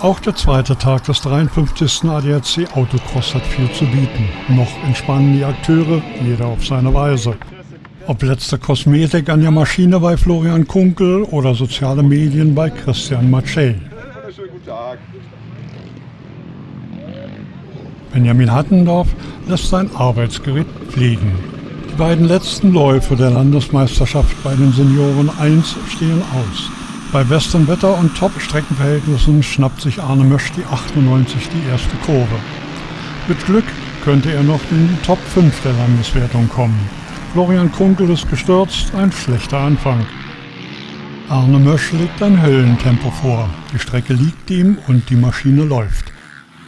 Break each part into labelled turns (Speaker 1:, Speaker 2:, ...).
Speaker 1: Auch der zweite Tag des 53. ADAC Autocross hat viel zu bieten. Noch entspannen die Akteure, jeder auf seine Weise. Ob letzte Kosmetik an der Maschine bei Florian Kunkel oder soziale Medien bei Christian Macei. Benjamin Hattendorf lässt sein Arbeitsgerät pflegen. Die beiden letzten Läufe der Landesmeisterschaft bei den Senioren 1 stehen aus. Bei bestem Wetter und Top-Streckenverhältnissen schnappt sich Arne Mösch die 98 die erste Kurve. Mit Glück könnte er noch in die Top 5 der Landeswertung kommen. Florian Kunkel ist gestürzt, ein schlechter Anfang. Arne Mösch legt ein Höllentempo vor. Die Strecke liegt ihm und die Maschine läuft.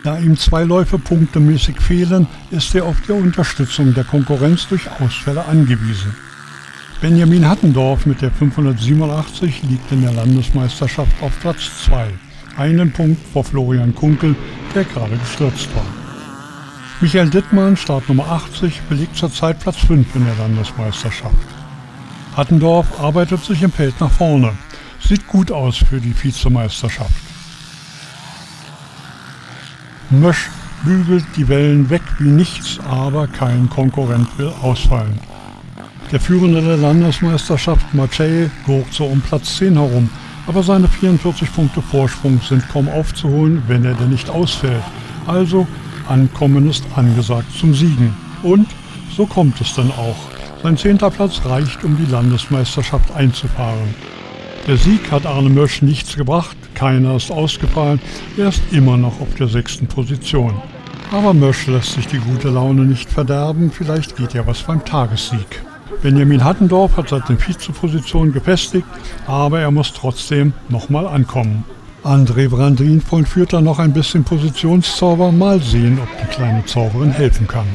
Speaker 1: Da ihm zwei Läufe punktemäßig fehlen, ist er auf die Unterstützung der Konkurrenz durch Ausfälle angewiesen. Benjamin Hattendorf mit der 587 liegt in der Landesmeisterschaft auf Platz 2, einen Punkt vor Florian Kunkel, der gerade gestürzt war. Michael Dittmann, Startnummer 80, belegt zurzeit Platz 5 in der Landesmeisterschaft. Hattendorf arbeitet sich im Feld nach vorne. Sieht gut aus für die Vizemeisterschaft. Mösch bügelt die Wellen weg wie nichts, aber kein Konkurrent will ausfallen. Der Führende der Landesmeisterschaft, Macei, gurkt so um Platz 10 herum, aber seine 44 Punkte Vorsprung sind kaum aufzuholen, wenn er denn nicht ausfällt. Also, Ankommen ist angesagt zum Siegen. Und so kommt es dann auch. Sein zehnter Platz reicht, um die Landesmeisterschaft einzufahren. Der Sieg hat Arne Mösch nichts gebracht, keiner ist ausgefallen, er ist immer noch auf der sechsten Position. Aber Mösch lässt sich die gute Laune nicht verderben, vielleicht geht ja was beim Tagessieg. Benjamin Hattendorf hat seine Vizeposition gefestigt, aber er muss trotzdem nochmal ankommen. André Brandin vollführt dann noch ein bisschen Positionszauber, mal sehen, ob die kleine Zauberin helfen kann.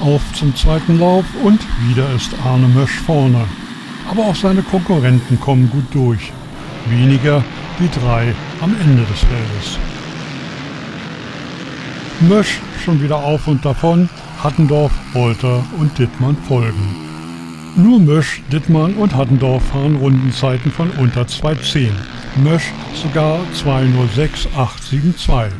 Speaker 1: Auf zum zweiten Lauf und wieder ist Arne Mösch vorne. Aber auch seine Konkurrenten kommen gut durch. Weniger wie drei am Ende des Feldes. Mösch schon wieder auf und davon, Hattendorf, Wolter und Dittmann folgen. Nur Mösch, Dittmann und Hattendorf fahren Rundenzeiten von unter 2.10. Mösch sogar 2.06.872.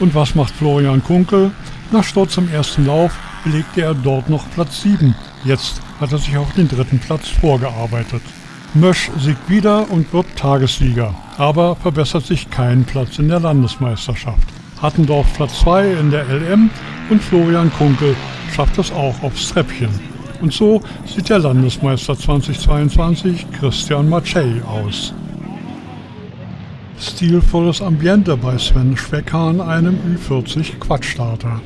Speaker 1: Und was macht Florian Kunkel? Nach Sturz im ersten Lauf belegte er dort noch Platz 7. Jetzt hat er sich auf den dritten Platz vorgearbeitet. Mösch siegt wieder und wird Tagessieger, aber verbessert sich keinen Platz in der Landesmeisterschaft. Hattendorf Platz 2 in der LM und Florian Kunkel schafft es auch aufs Treppchen. Und so sieht der Landesmeister 2022 Christian Macei aus. Stilvolles Ambiente bei Sven Schweckhahn, einem Ü40 Quadstarter.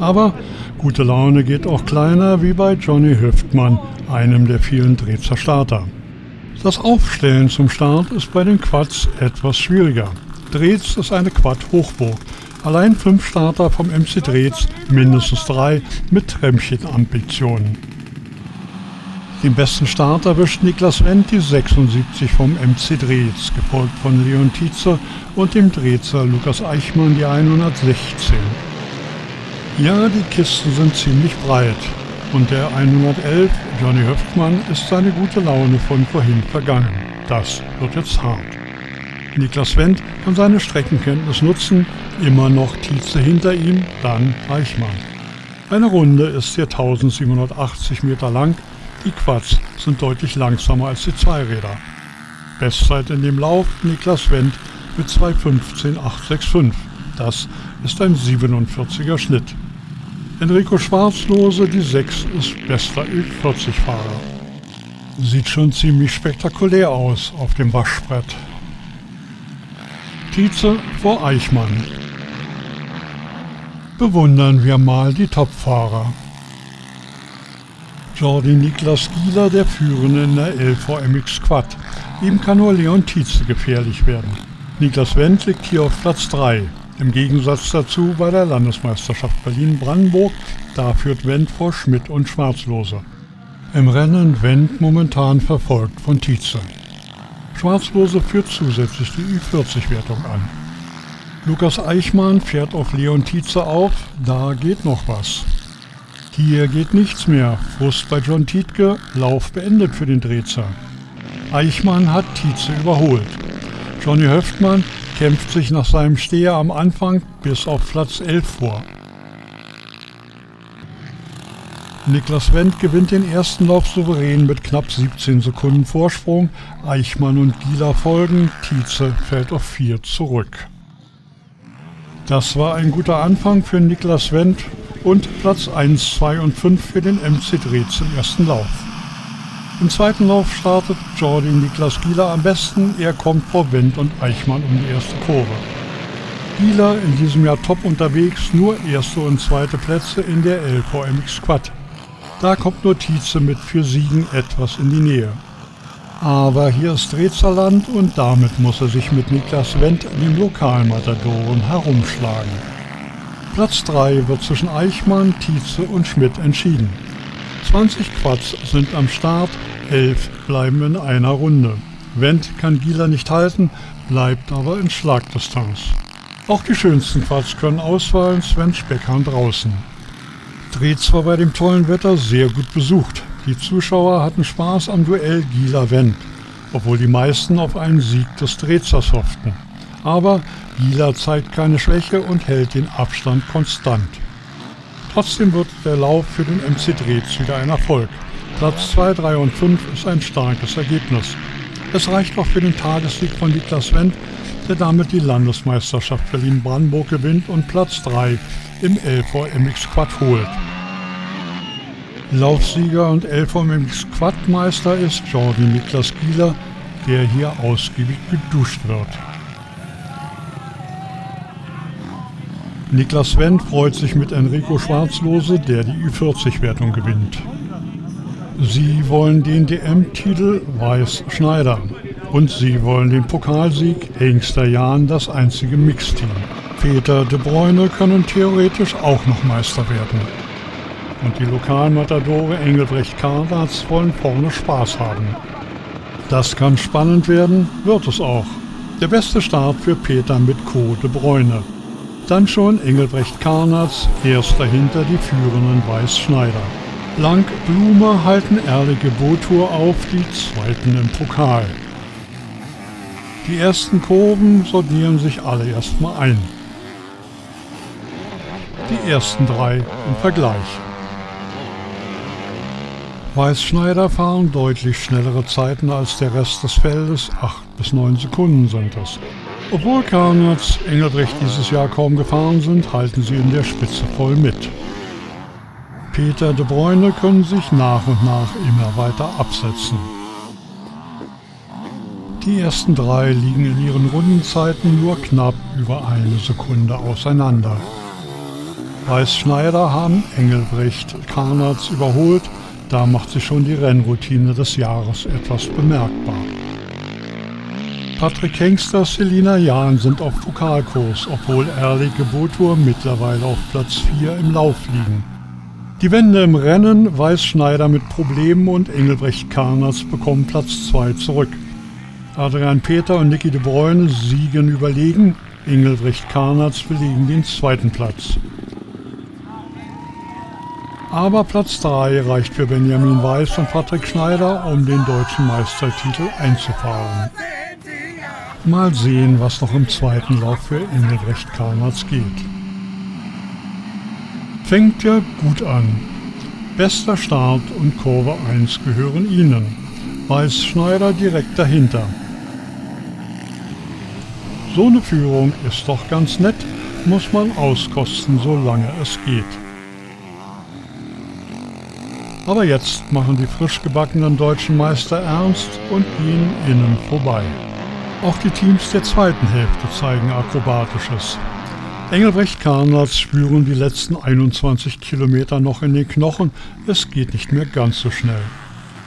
Speaker 1: Aber gute Laune geht auch kleiner wie bei Johnny Hüftmann, einem der vielen Drezer Starter. Das Aufstellen zum Start ist bei den Quads etwas schwieriger. Drez ist eine Quad-Hochburg. Allein fünf Starter vom MC Drez, mindestens drei mit Treppchenambitionen. Den besten Start erwischt Niklas Wendt die 76 vom MC Drez, gefolgt von Leon Tietze und dem Drezer Lukas Eichmann die 116. Ja, die Kisten sind ziemlich breit und der 111 Johnny Höftmann ist seine gute Laune von vorhin vergangen. Das wird jetzt hart. Niklas Wendt kann seine Streckenkenntnis nutzen, immer noch Tietze hinter ihm, dann Eichmann. Eine Runde ist hier 1780 Meter lang die Quads sind deutlich langsamer als die Zweiräder. Bestzeit in dem Lauf Niklas Wendt mit 2.15.865. Das ist ein 47er Schnitt. Enrico Schwarzlose, die 6, ist bester Ü40-Fahrer. Sieht schon ziemlich spektakulär aus auf dem Waschbrett. Tietze vor Eichmann. Bewundern wir mal die Topfahrer. Jordi Niklas Gieler, der Führende in der LVMX Quad. Ihm kann nur Leon Tietze gefährlich werden. Niklas Wendt liegt hier auf Platz 3. Im Gegensatz dazu bei der Landesmeisterschaft Berlin-Brandenburg, da führt Wendt vor Schmidt und Schwarzlose. Im Rennen Wendt momentan verfolgt von Tietze. Schwarzlose führt zusätzlich die Ü40-Wertung an. Lukas Eichmann fährt auf Leon Tietze auf, da geht noch was. Hier geht nichts mehr. Frust bei John Tietke, Lauf beendet für den Drezer. Eichmann hat Tietze überholt. Johnny Höftmann kämpft sich nach seinem Steher am Anfang bis auf Platz 11 vor. Niklas Wendt gewinnt den ersten Lauf souverän mit knapp 17 Sekunden Vorsprung. Eichmann und Gieler folgen. Tietze fällt auf 4 zurück. Das war ein guter Anfang für Niklas Wendt und Platz 1, 2 und 5 für den MC Drehz im ersten Lauf. Im zweiten Lauf startet Jordi Niklas Gieler am besten. Er kommt vor Wendt und Eichmann um die erste Kurve. Gieler in diesem Jahr top unterwegs, nur erste und zweite Plätze in der LVMX Quad. Da kommt nur Tietze mit für Siegen etwas in die Nähe. Aber hier ist Drehzerland und damit muss er sich mit Niklas Wendt, dem Lokalmatadoren, herumschlagen. Platz 3 wird zwischen Eichmann, Tietze und Schmidt entschieden. 20 Quads sind am Start, 11 bleiben in einer Runde. Wendt kann Gieler nicht halten, bleibt aber in Schlagdistanz. Auch die schönsten Quads können ausfallen, Sven Speckhahn draußen. Dreh war bei dem tollen Wetter sehr gut besucht. Die Zuschauer hatten Spaß am Duell Gieler-Wendt, obwohl die meisten auf einen Sieg des Drehzers hofften. Aber Gieler zeigt keine Schwäche und hält den Abstand konstant. Trotzdem wird der Lauf für den MC Drehz wieder ein Erfolg. Platz 2, 3 und 5 ist ein starkes Ergebnis. Es reicht auch für den Tagessieg von Niklas Wendt, der damit die Landesmeisterschaft Berlin-Brandenburg gewinnt und Platz 3 im LVMX Quad holt. Laufsieger und LVMX Quadmeister ist Jordi Niklas Gieler, der hier ausgiebig geduscht wird. Niklas Wendt freut sich mit Enrico Schwarzlose, der die Ü40-Wertung gewinnt. Sie wollen den DM-Titel Weiß Schneider und sie wollen den Pokalsieg Hengster Jahn, das einzige Mixteam. Peter de Bruyne können theoretisch auch noch Meister werden. Und die lokalen Matadore Engelbrecht Kardatz wollen vorne Spaß haben. Das kann spannend werden, wird es auch. Der beste Start für Peter mit Co. de Bruyne. Dann schon Engelbrecht Karnatz, erst dahinter die führenden Weiß-Schneider. Blank Blume halten Erlige Botur auf, die zweiten im Pokal. Die ersten Kurven sortieren sich alle erstmal ein die ersten drei im Vergleich. Weißschneider fahren deutlich schnellere Zeiten als der Rest des Feldes, 8 bis 9 Sekunden sind es. Obwohl Karnatz Engelbrecht dieses Jahr kaum gefahren sind, halten sie in der Spitze voll mit. Peter de Bruyne können sich nach und nach immer weiter absetzen. Die ersten drei liegen in ihren Rundenzeiten nur knapp über eine Sekunde auseinander. Weiß Schneider haben Engelbrecht Karnatz überholt, da macht sich schon die Rennroutine des Jahres etwas bemerkbar. Patrick Hengster, Selina Jahn sind auf Pokalkurs, obwohl Erlige Botur mittlerweile auf Platz 4 im Lauf liegen. Die Wende im Rennen weiß Schneider mit Problemen und Engelbrecht Karnatz bekommen Platz 2 zurück. Adrian Peter und Niki de Bruyne siegen überlegen, Engelbrecht Karnatz belegen den zweiten Platz. Aber Platz 3 reicht für Benjamin Weiß und Patrick Schneider, um den deutschen Meistertitel einzufahren. Mal sehen, was noch im zweiten Lauf für Engelbrecht Karnatz geht. Fängt ja gut an. Bester Start und Kurve 1 gehören ihnen. Weiß Schneider direkt dahinter. So eine Führung ist doch ganz nett, muss man auskosten, solange es geht. Aber jetzt machen die frisch gebackenen deutschen Meister ernst und gehen innen vorbei. Auch die Teams der zweiten Hälfte zeigen Akrobatisches. Engelbrecht Karnatz spüren die letzten 21 Kilometer noch in den Knochen, es geht nicht mehr ganz so schnell.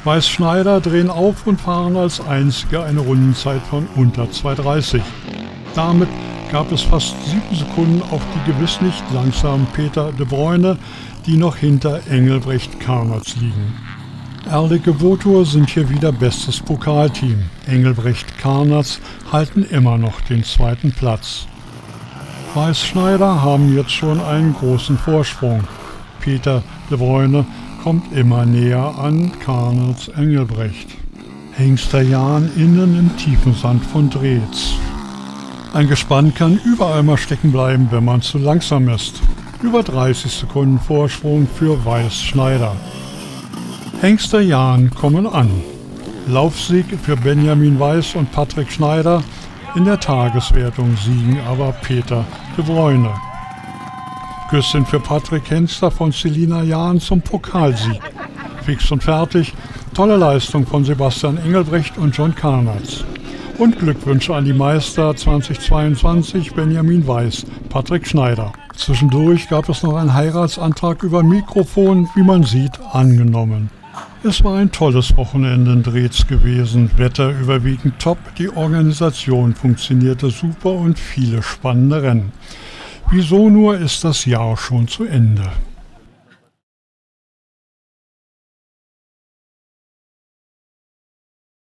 Speaker 1: Weiß Schneider drehen auf und fahren als einzige eine Rundenzeit von unter 2,30. Damit gab es fast sieben Sekunden auf die gewiss nicht langsamen Peter de Bruyne, die noch hinter Engelbrecht Karnatz liegen. Erlicke Votur sind hier wieder bestes Pokalteam. Engelbrecht Karnatz halten immer noch den zweiten Platz. Weißschneider haben jetzt schon einen großen Vorsprung. Peter de Bruyne kommt immer näher an Karnatz Engelbrecht. Hengster Jan innen im tiefen Sand von Drehz. Ein Gespann kann überall mal stecken bleiben, wenn man zu langsam ist. Über 30 Sekunden Vorsprung für Weiß Schneider. Hengster Jan kommen an. Laufsieg für Benjamin Weiß und Patrick Schneider. In der Tageswertung siegen aber Peter de Bruyne. Küsschen für Patrick Hengster von Selina Jahn zum Pokalsieg. Fix und fertig. Tolle Leistung von Sebastian Engelbrecht und John Karnatz. Und Glückwünsche an die Meister 2022 Benjamin Weiß, Patrick Schneider. Zwischendurch gab es noch einen Heiratsantrag über Mikrofon, wie man sieht, angenommen. Es war ein tolles Wochenende in Drehz gewesen, Wetter überwiegend top, die Organisation funktionierte super und viele spannende Rennen. Wieso nur ist das Jahr schon zu Ende?